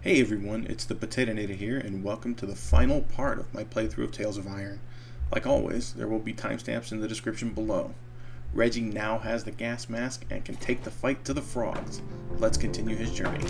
Hey everyone, it's the Potatonator here, and welcome to the final part of my playthrough of Tails of Iron. Like always, there will be timestamps in the description below. Redgi now has the gas mask and can take the fight to the frogs. Let's continue his journey.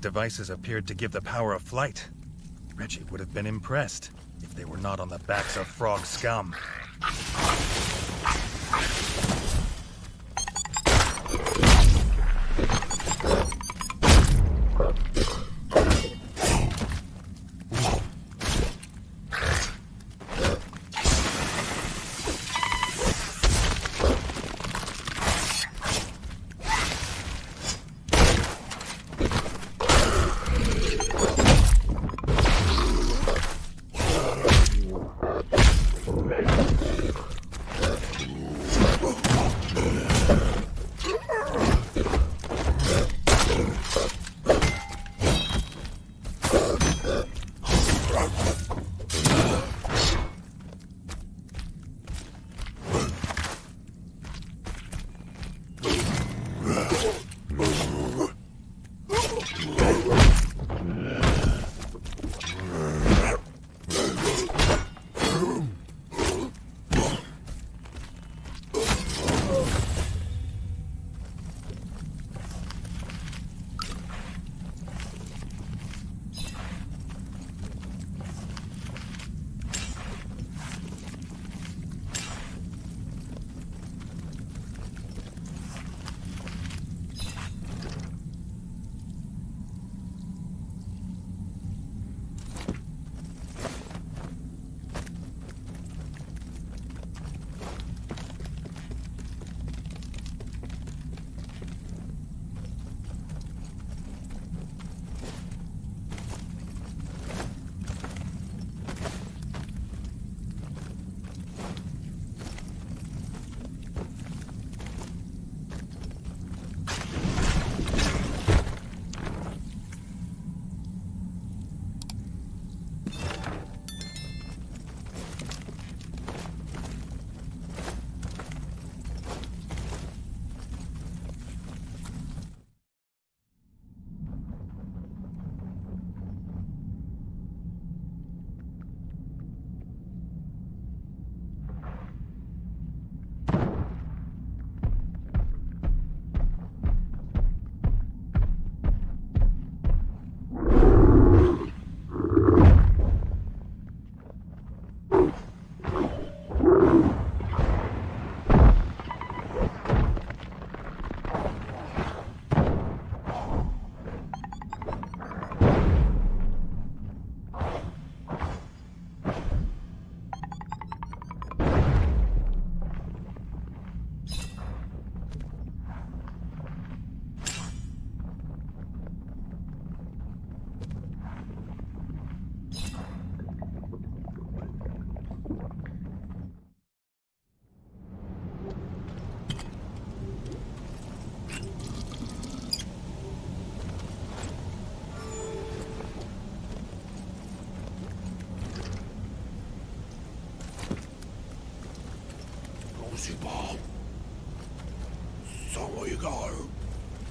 These devices appeared to give the power of flight. Redgi would have been impressed if they were not on the backs of frog scum.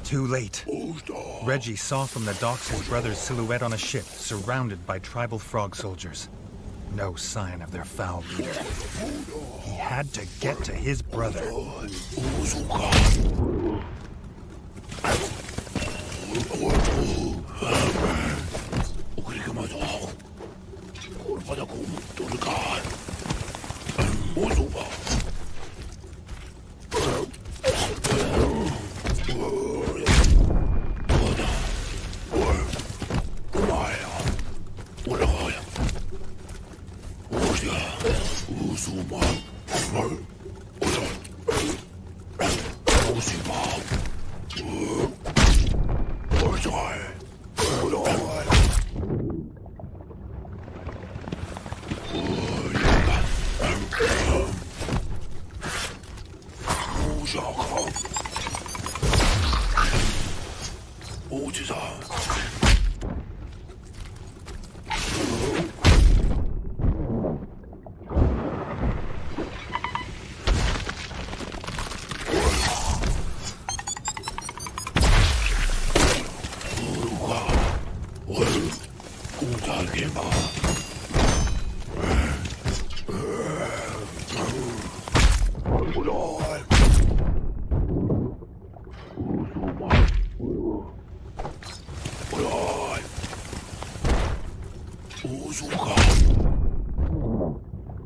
Too late. Redgi saw from the docks his brother's silhouette on a ship, surrounded by tribal frog soldiers. No sign of their foul leader. He had to get to his brother.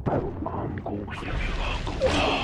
公平，公平。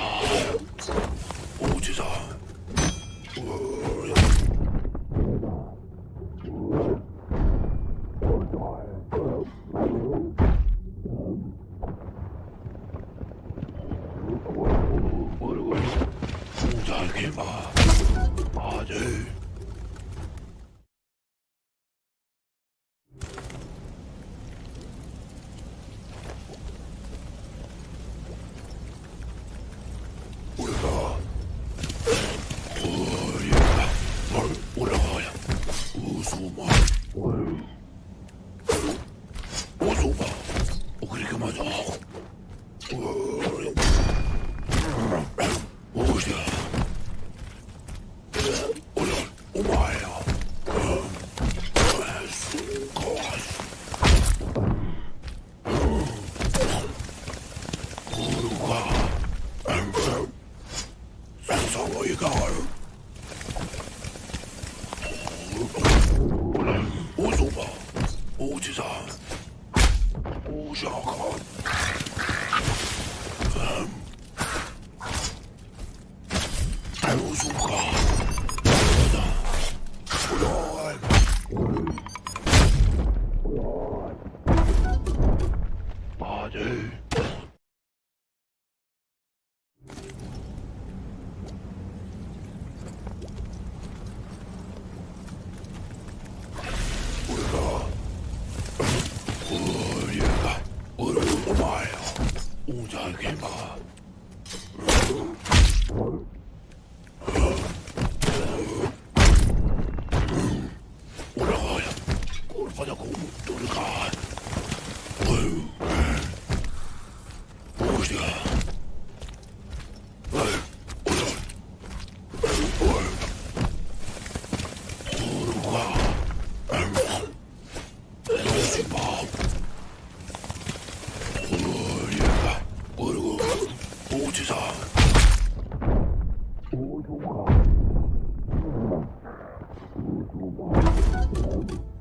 すごい。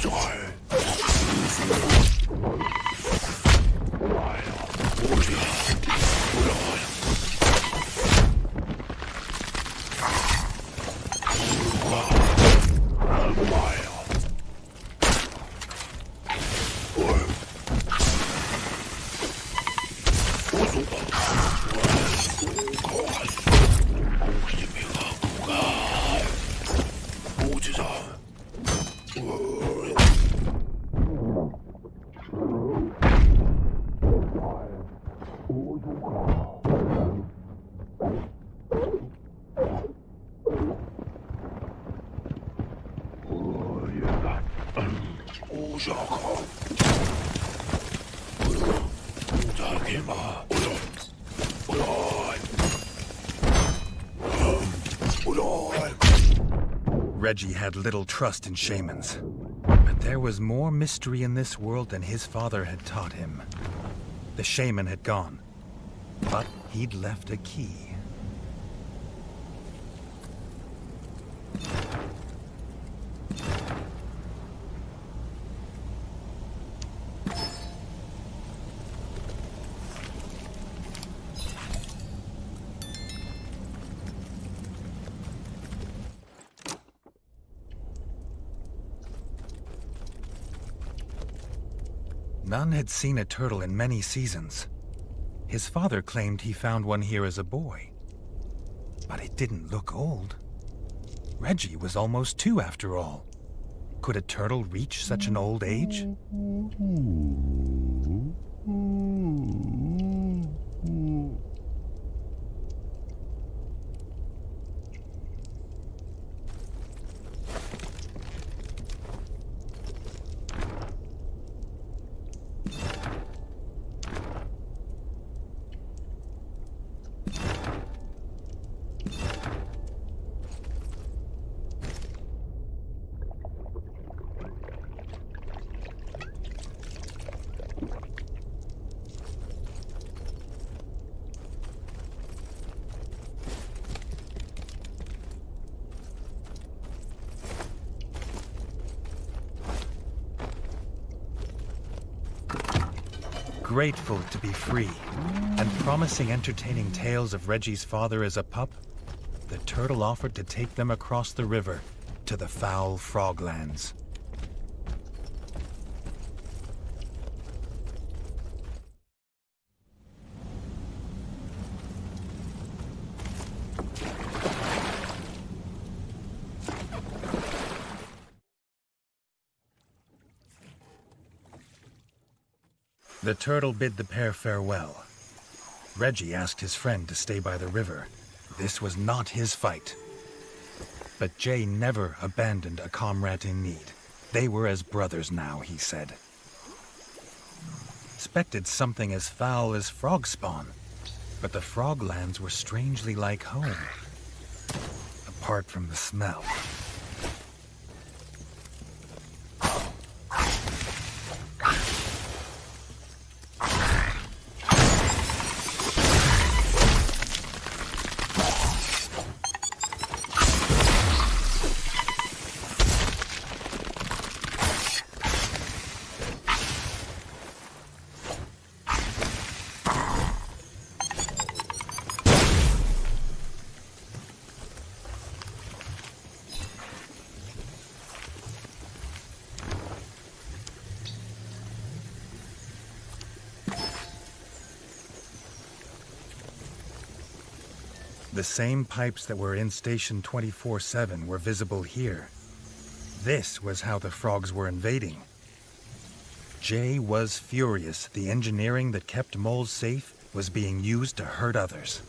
Joel. Redgi had little trust in shamans. But there was more mystery in this world than his father had taught him. The shaman had gone, but he'd left a key. None had seen a turtle in many seasons. His father claimed he found one here as a boy. But it didn't look old. Redgi was almost two after all. Could a turtle reach such an old age? Grateful to be free, and promising entertaining tales of Redgi's father as a pup, the turtle offered to take them across the river to the foul froglands. The turtle bid the pair farewell. Redgi asked his friend to stay by the river. This was not his fight. But Jay never abandoned a comrade in need. They were as brothers now, he said. Expected something as foul as frog spawn, but the froglands were strangely like home. Apart from the smell. Same pipes that were in Station 24-7 were visible here. This was how the frogs were invading. Jay was furious the engineering that kept moles safe was being used to hurt others.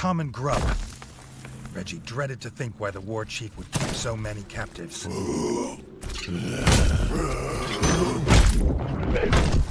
Common grub. Redgi dreaded to think why the war chief would keep so many captives.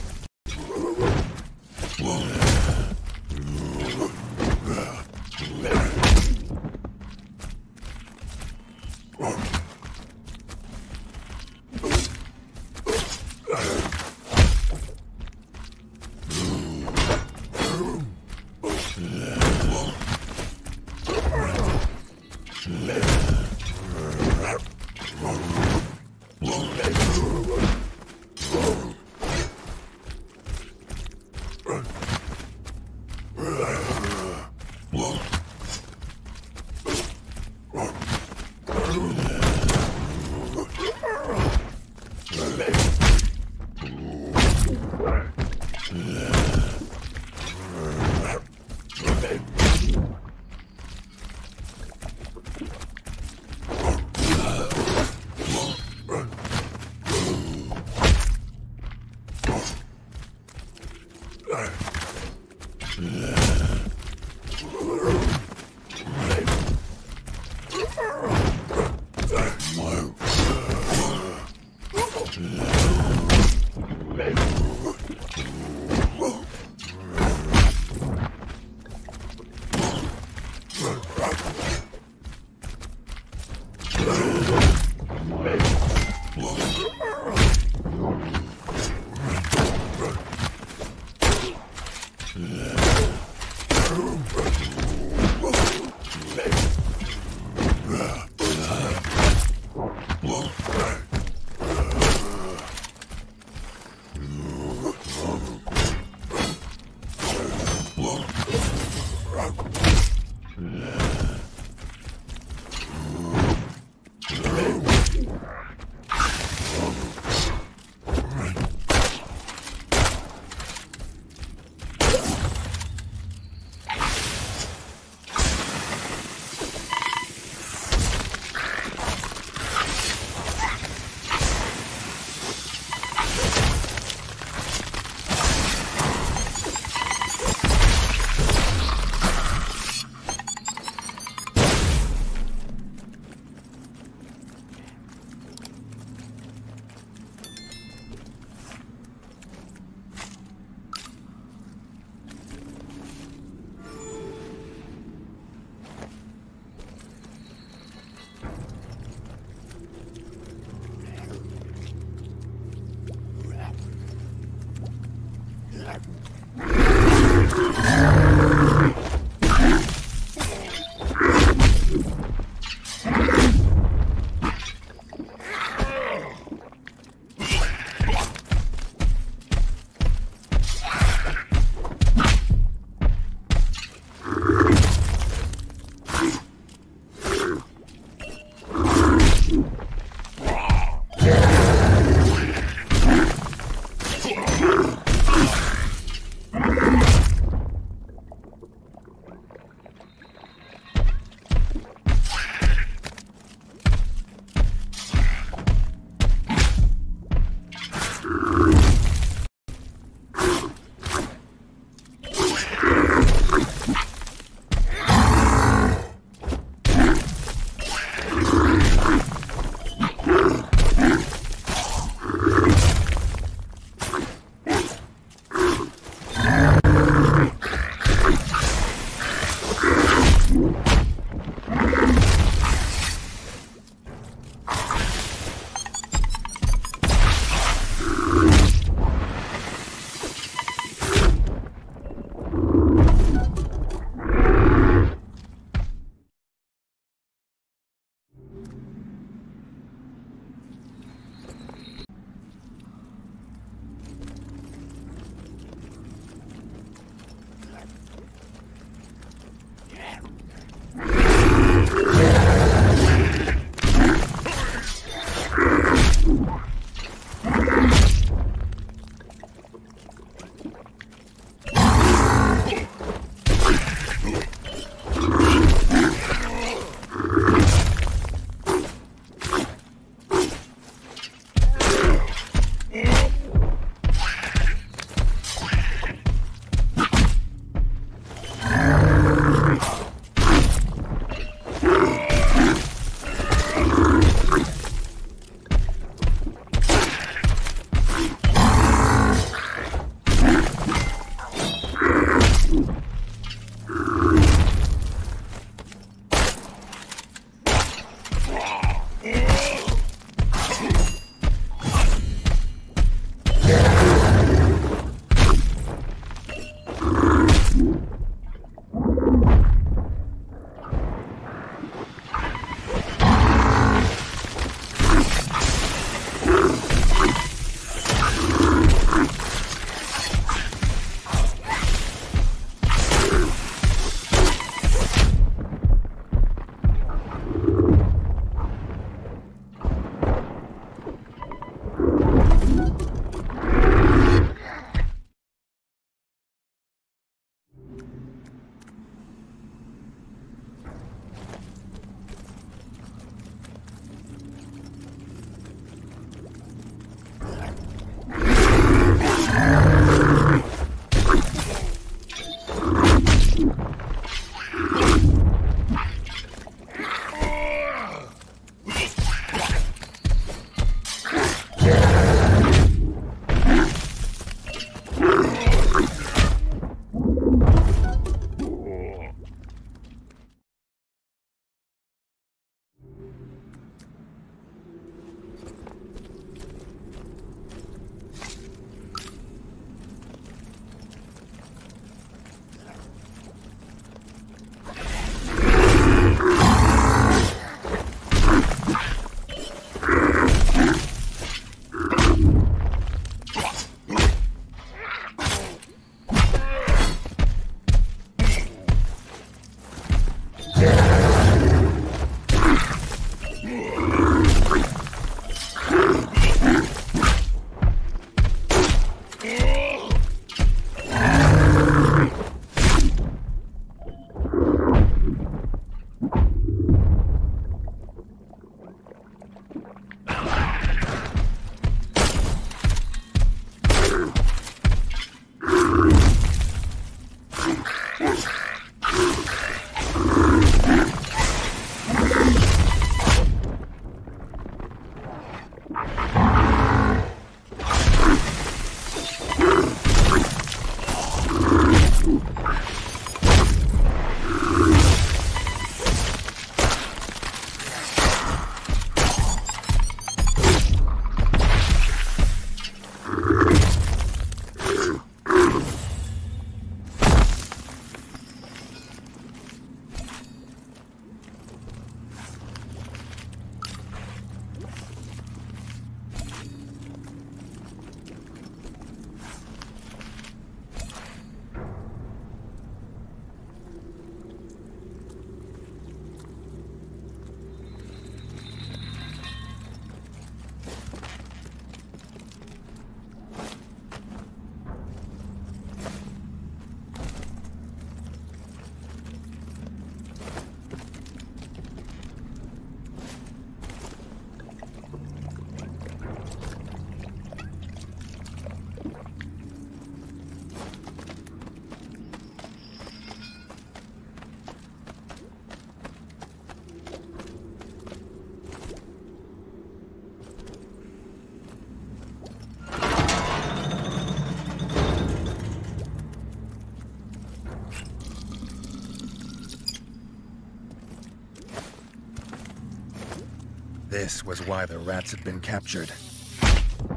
This was why the rats had been captured.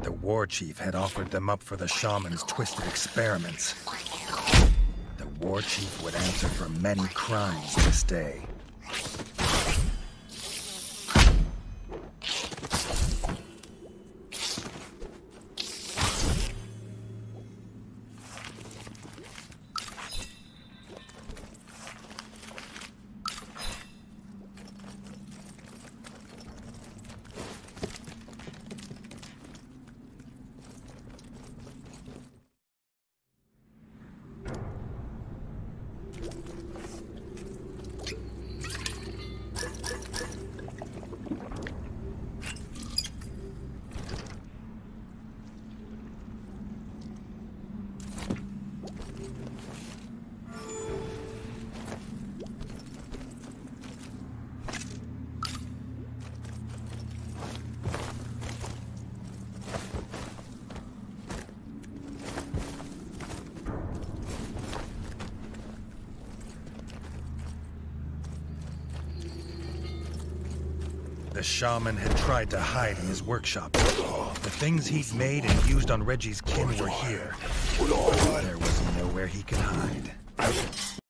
The war chief had offered them up for the shaman's twisted experiments. The war chief would answer for many crimes this day. Shaman had tried to hide in his workshop. The things he'd made and used on Redgi's kin were here. There was nowhere he could hide.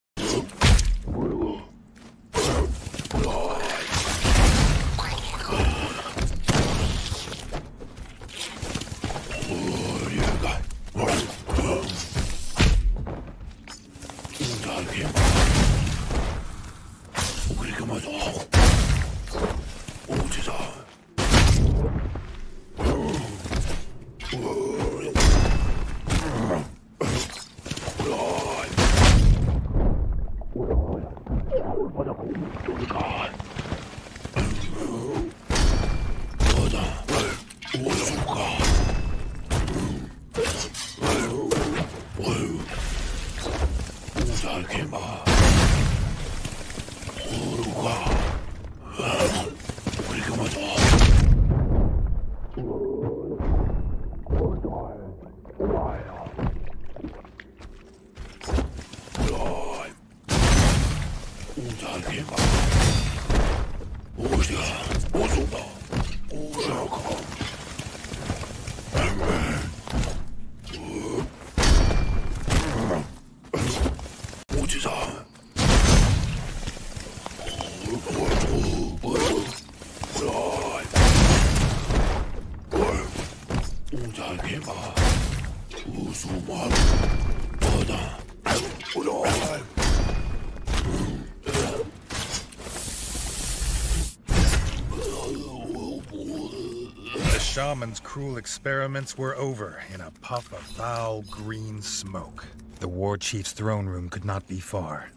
Shaman's cruel experiments were over in a puff of foul green smoke. The war chief's throne room could not be far.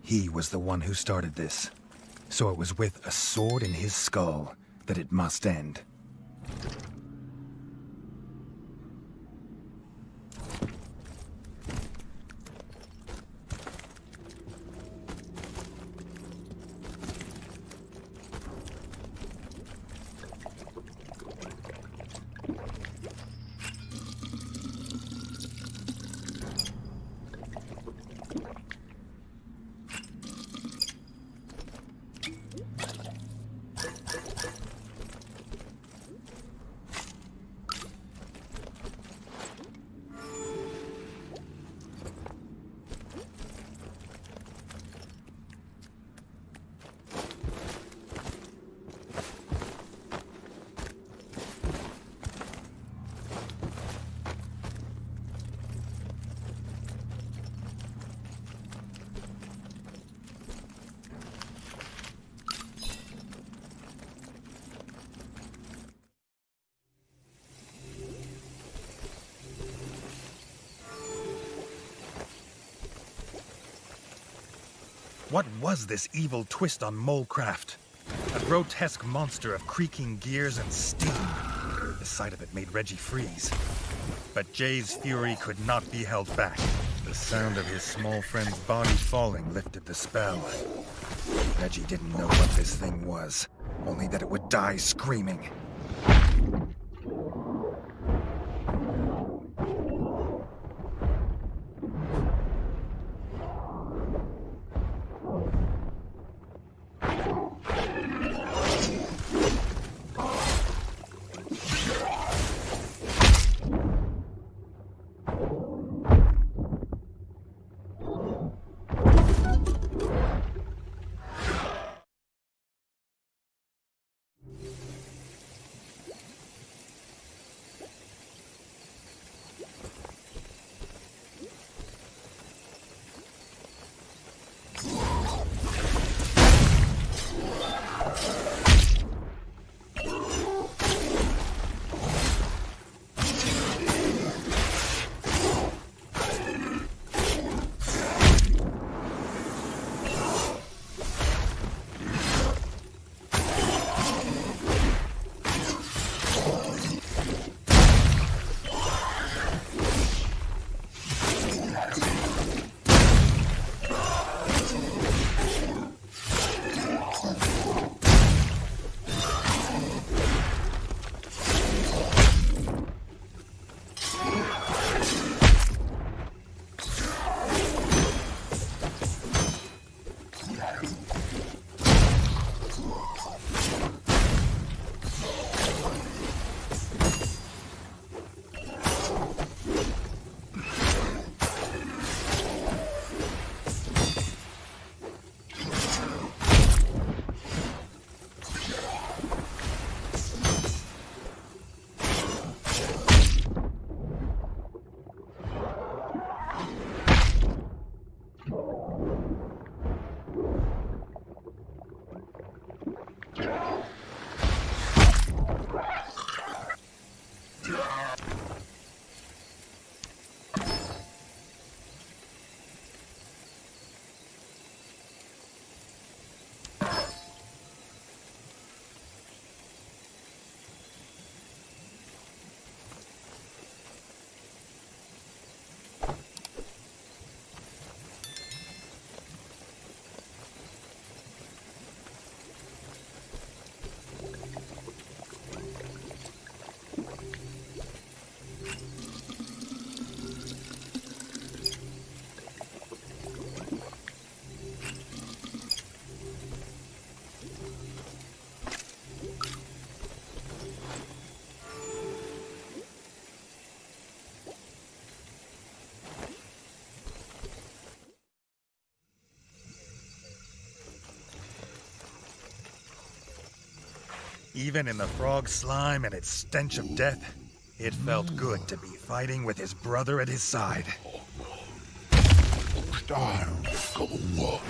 He was the one who started this. So it was with a sword in his skull that it must end. What was this evil twist on Molecraft? A grotesque monster of creaking gears and steam. The sight of it made Redgi freeze. But Jay's fury could not be held back. The sound of his small friend's body falling lifted the spell. Redgi didn't know what this thing was, only that it would die screaming. Even in the frog slime and its stench of death, it felt good to be fighting with his brother at his side. No,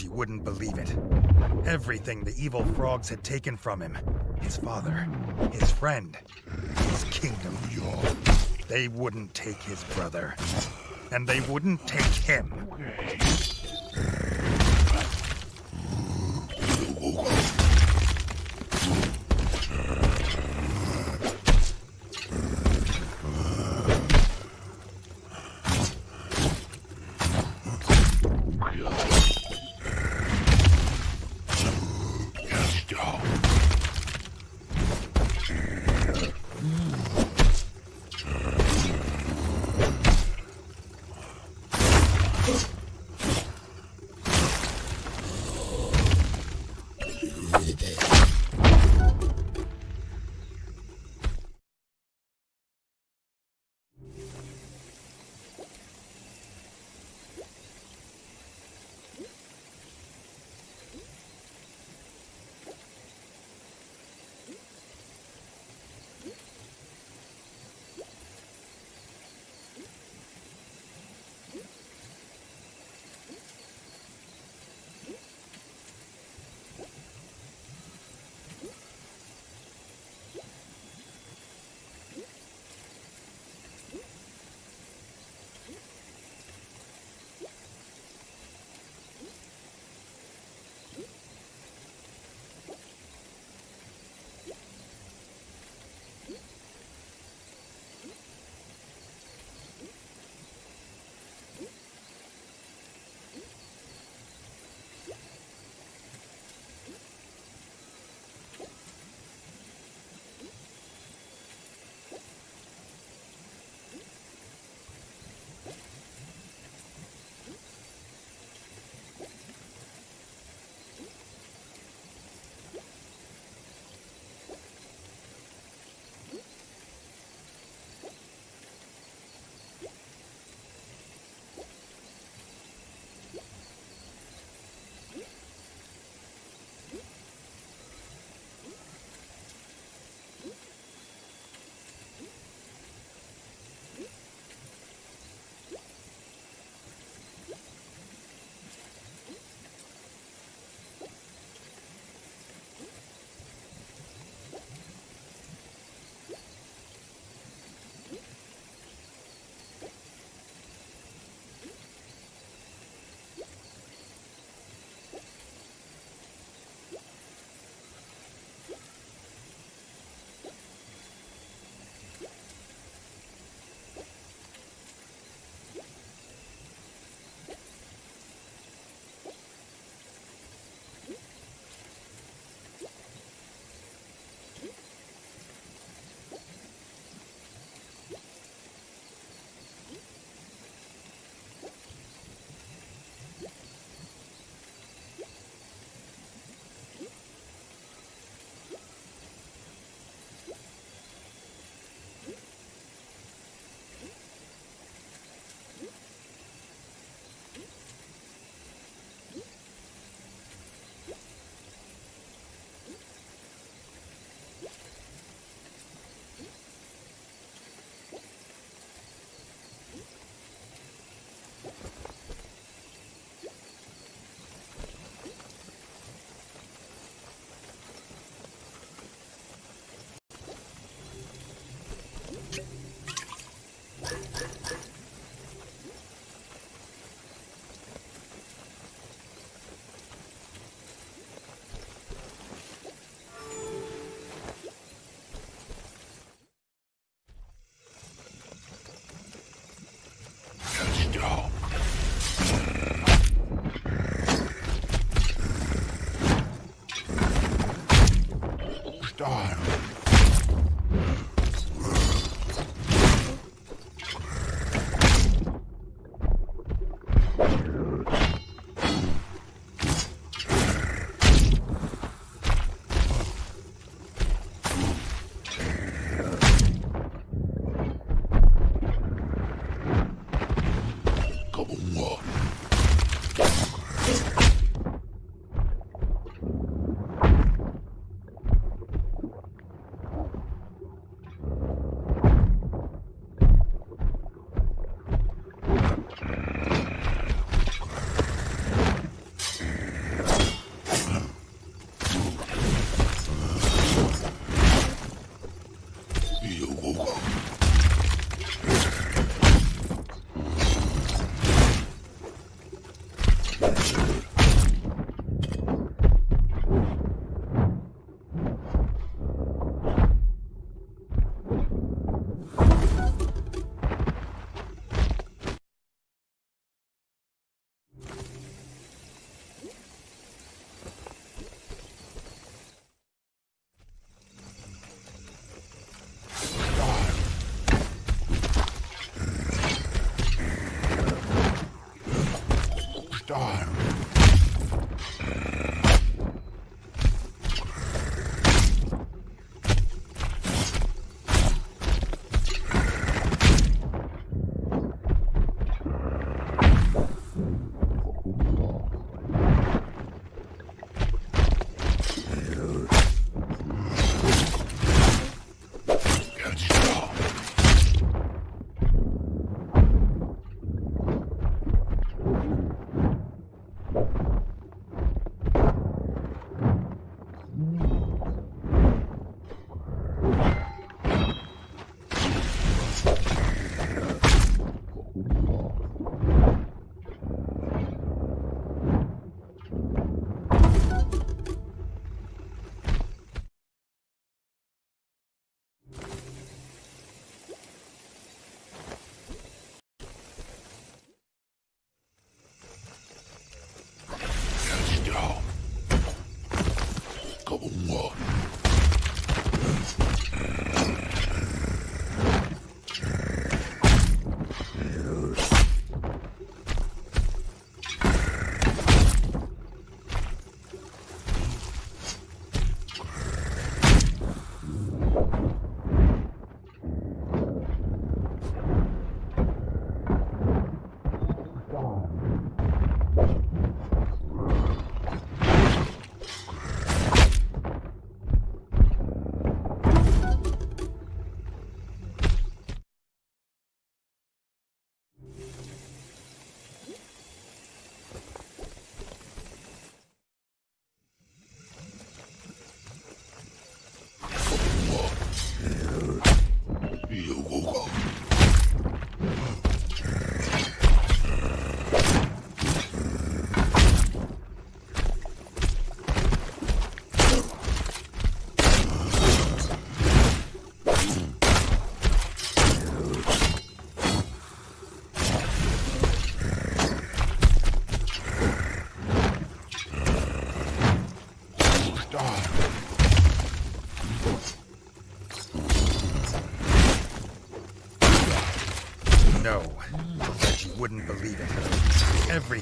Redgi wouldn't believe it. Everything the evil frogs had taken from him his father, his friend, his kingdom. They wouldn't take his brother. And they wouldn't take him.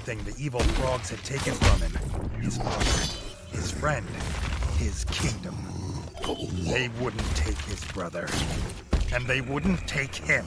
Everything the evil frogs had taken from him. His father, his friend, his kingdom. They wouldn't take his brother. And they wouldn't take him.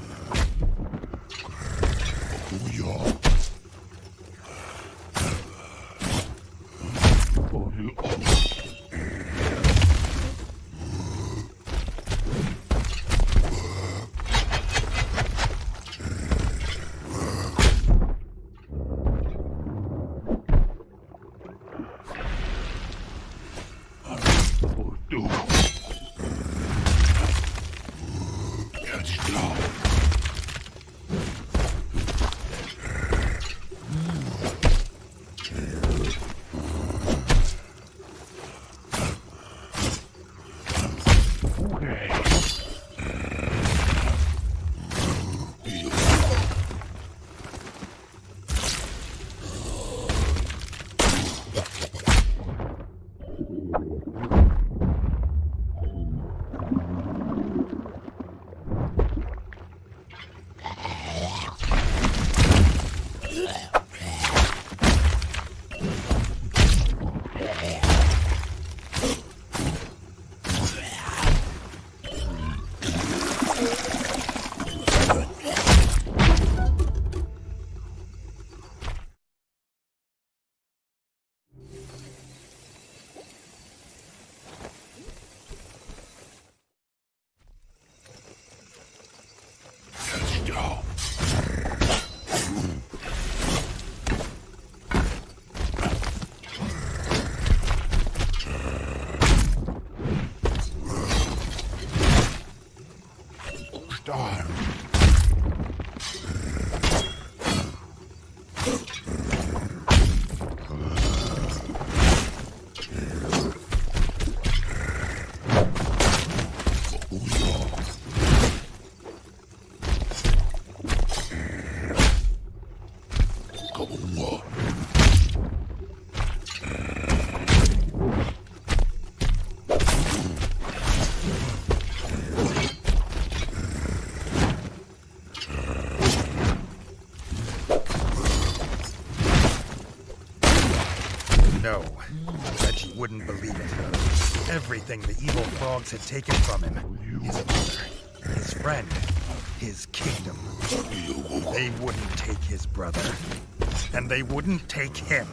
Wouldn't believe it. Everything the evil frogs had taken from him his mother, his friend, his kingdom. They wouldn't take his brother, and they wouldn't take him.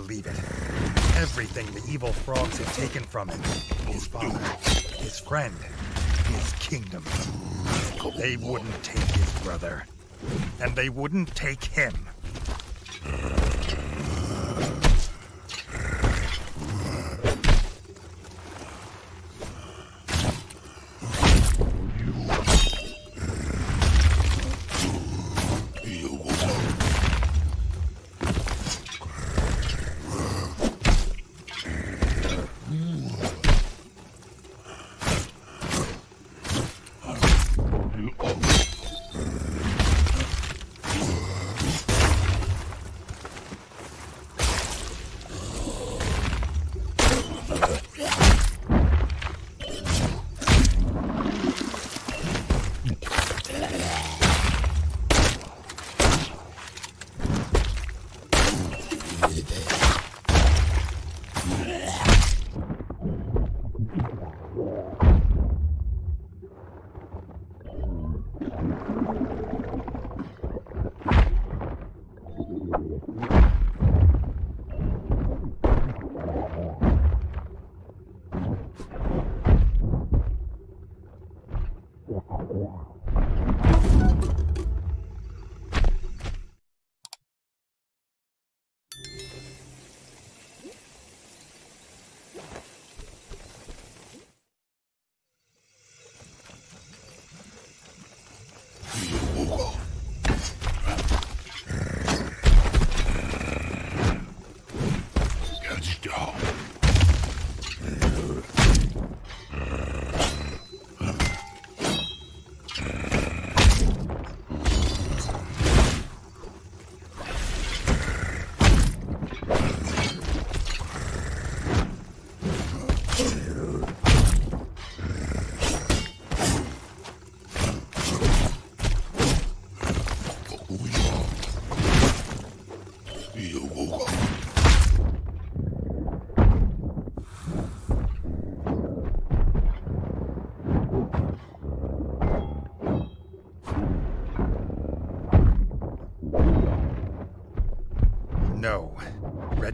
Believe it. Everything the evil frogs had taken from him his father, his friend, his kingdom. They wouldn't take his brother. And they wouldn't take him.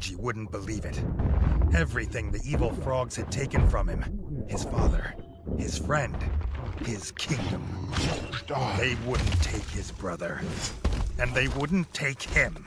Redgi wouldn't believe it. Everything the evil frogs had taken from him his father, his friend, his kingdom. They wouldn't take his brother. And they wouldn't take him.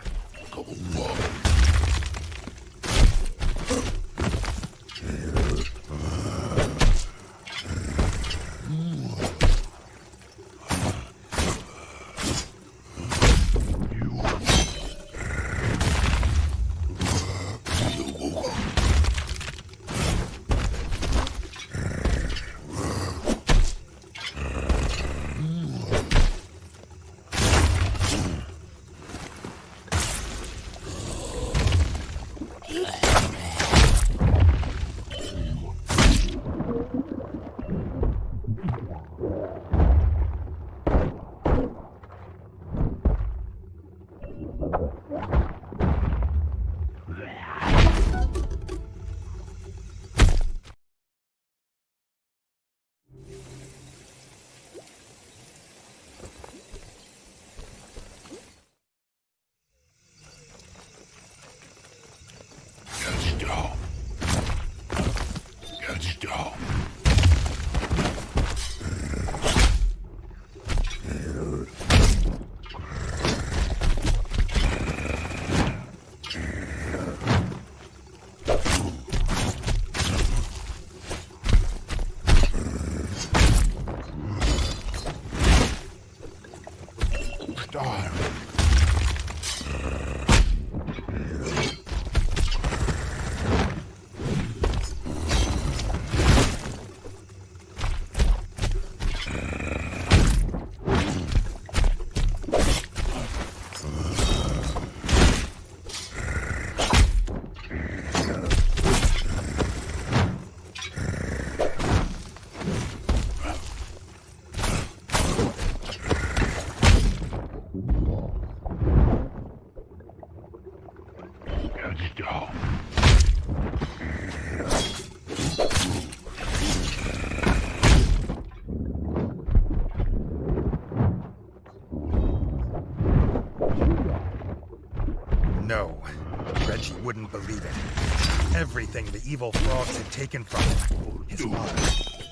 Evil frogs had taken from him his mother,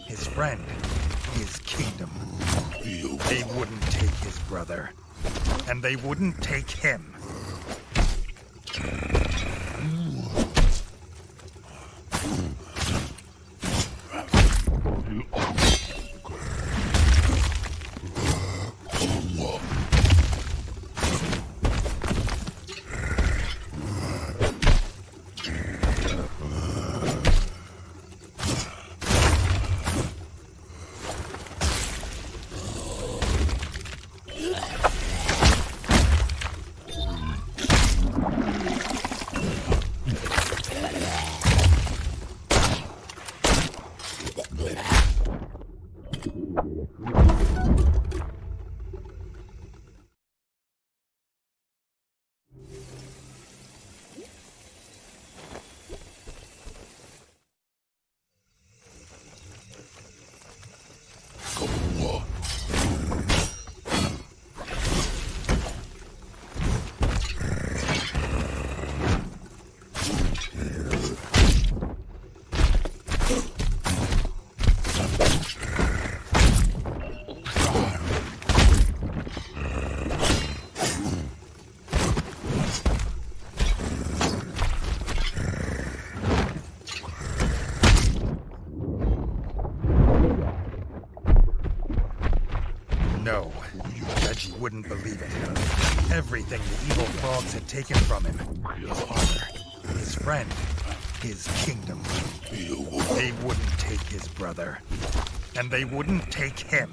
his friend, his kingdom. They wouldn't take his brother. And they wouldn't take him. Everything the evil frogs had taken from him his father, his friend, his kingdom. They wouldn't take his brother. And they wouldn't take him.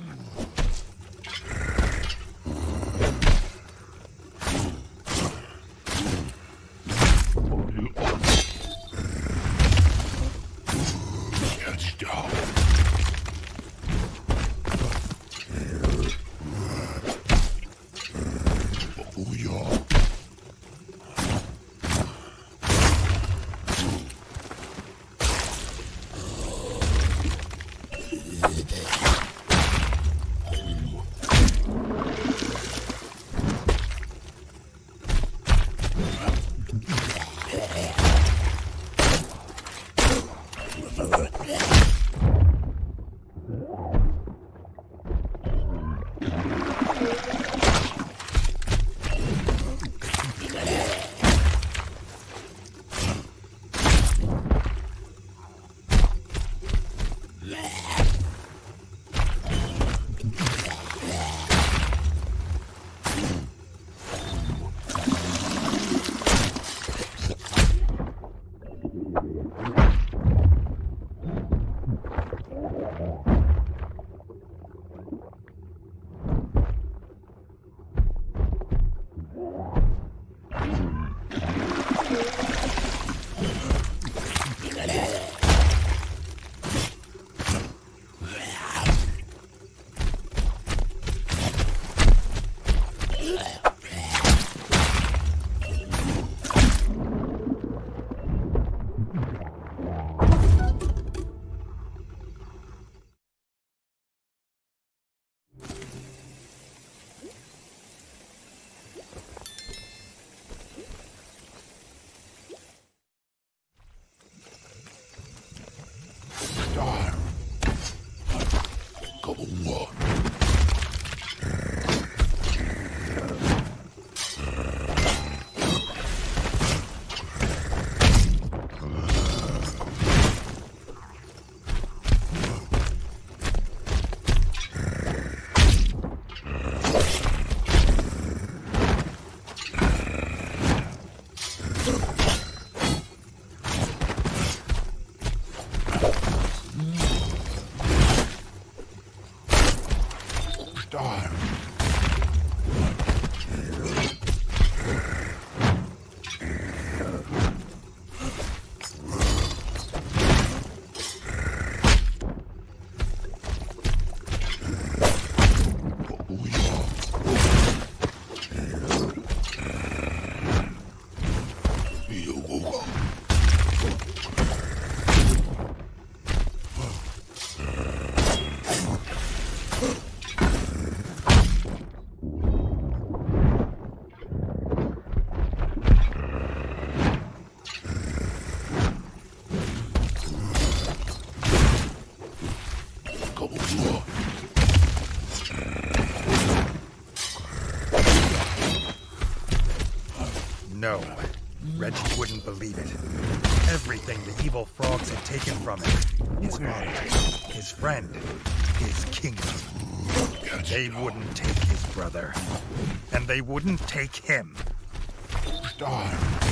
Redgi it. Everything the evil frogs had taken from him his father, his friend, his kingdom. They wouldn't take his brother. And they wouldn't take him. No,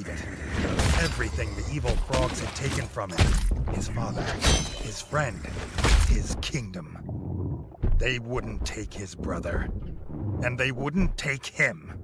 it. Everything the evil frogs had taken from him his father, his friend, his kingdom. They wouldn't take his brother. And they wouldn't take him.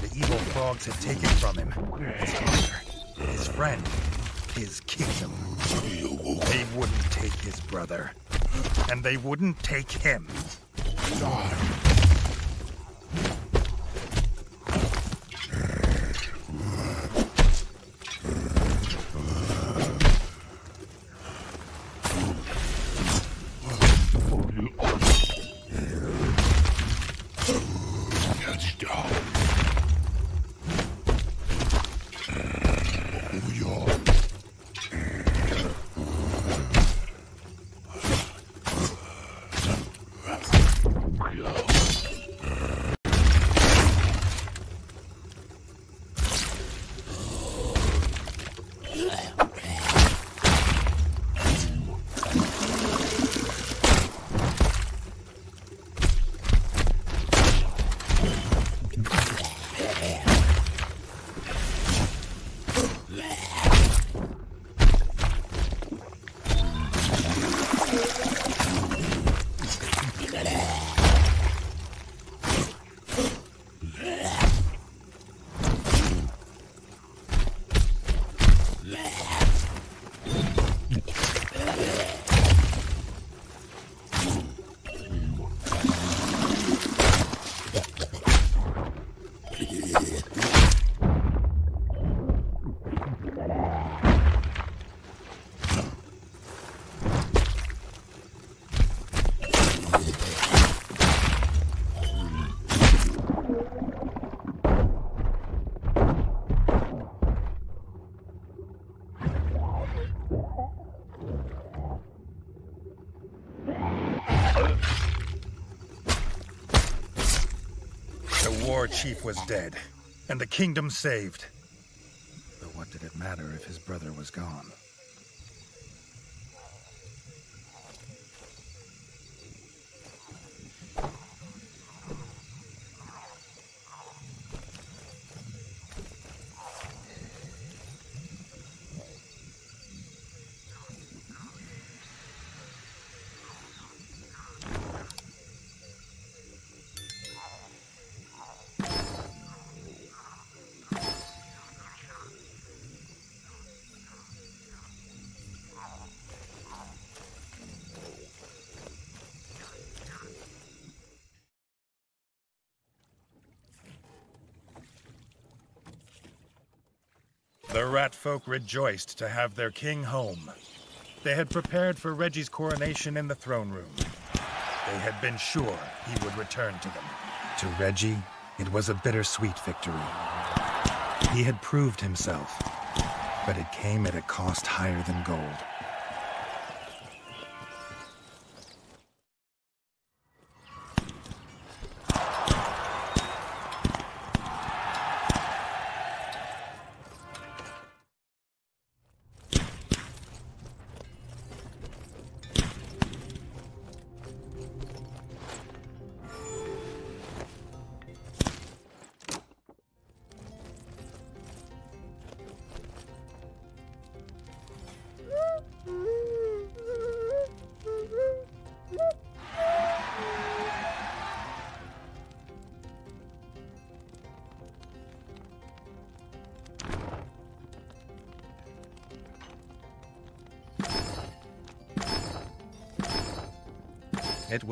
The evil frogs had taken from him his honor, his friend, his kingdom. They wouldn't take his brother, and they wouldn't take him. War chief was dead, and the kingdom saved. But what did it matter if his brother was gone? The rat folk rejoiced to have their king home. They had prepared for Redgi's coronation in the throne room. They had been sure he would return to them. To Redgi, it was a bittersweet victory. He had proved himself, but it came at a cost higher than gold.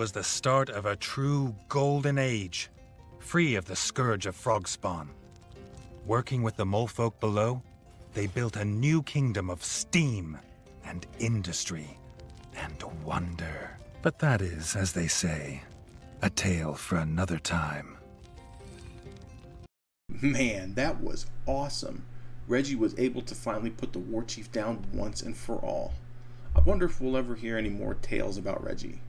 Was the start of a true golden age, free of the scourge of frog spawn. Working with the molefolk below, they built a new kingdom of steam and industry and wonder. But that is, as they say, a tale for another time. Man, that was awesome. Redgi was able to finally put the war chief down once and for all. I wonder if we'll ever hear any more tales about Redgi.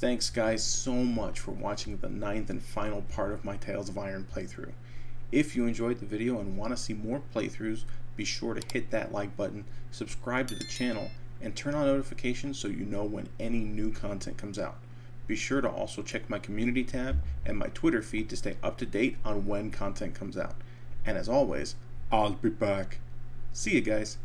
Thanks guys so much for watching the ninth and final part of my Tails of Iron playthrough. If you enjoyed the video and want to see more playthroughs, be sure to hit that like button, subscribe to the channel, and turn on notifications so you know when any new content comes out. Be sure to also check my community tab and my Twitter feed to stay up to date on when content comes out. And as always, I'll be back. See you guys.